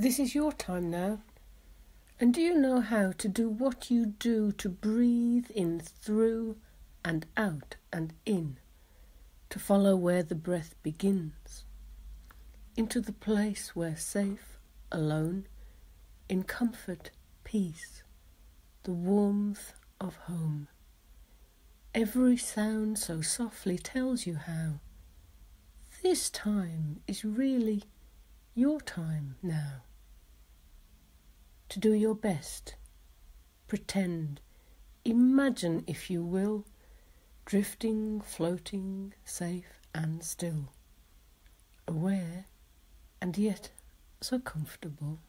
This is your time now. And do you know how to do what you do to breathe in through and out and in, to follow where the breath begins, into the place where safe, alone, in comfort, peace, the warmth of home. Every sound so softly tells you how. This time is really your time now. To do your best, pretend, imagine if you will, drifting, floating, safe and still, aware and yet so comfortable.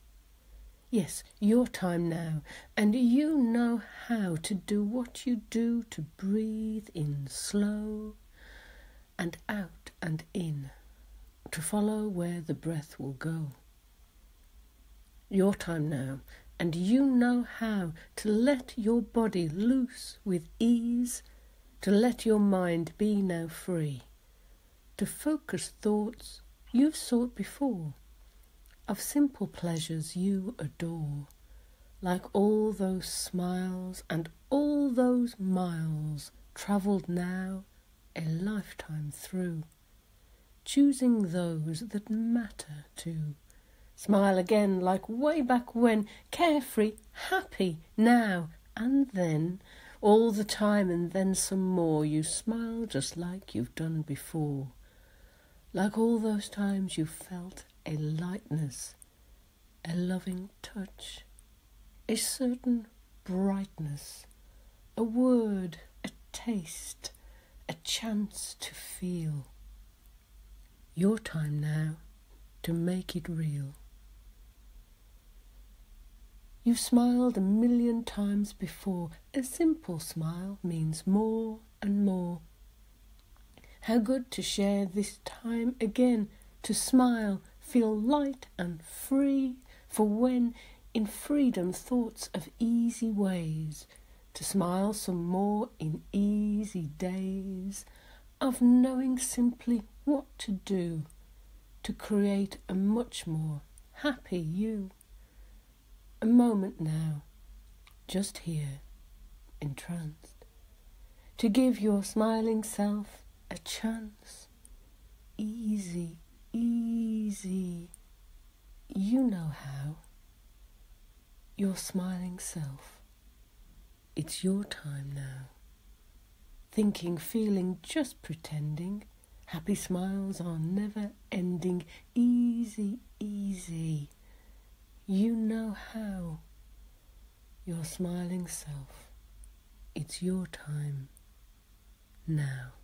Yes, your time now, and you know how to do what you do to breathe in slow and out and in, to follow where the breath will go. Your time now, and you know how to let your body loose with ease, to let your mind be now free, to focus thoughts you've sought before of simple pleasures you adore, like all those smiles and all those miles travelled now a lifetime through, choosing those that matter to. Smile again like way back when, carefree, happy, now and then, all the time and then some more, you smile just like you've done before. Like all those times you felt a lightness, a loving touch, a certain brightness, a word, a taste, a chance to feel. Your time now to make it real. You've smiled a million times before. A simple smile means more and more. How good to share this time again, to smile feel light and free, for when in freedom thoughts of easy ways, to smile some more in easy days, of knowing simply what to do to create a much more happy you. A moment now, just here, entranced, to give your smiling self a chance, easy easy. You know how. Your smiling self. It's your time now. Thinking, feeling, just pretending. Happy smiles are never ending. Easy, easy. You know how. Your smiling self. It's your time now.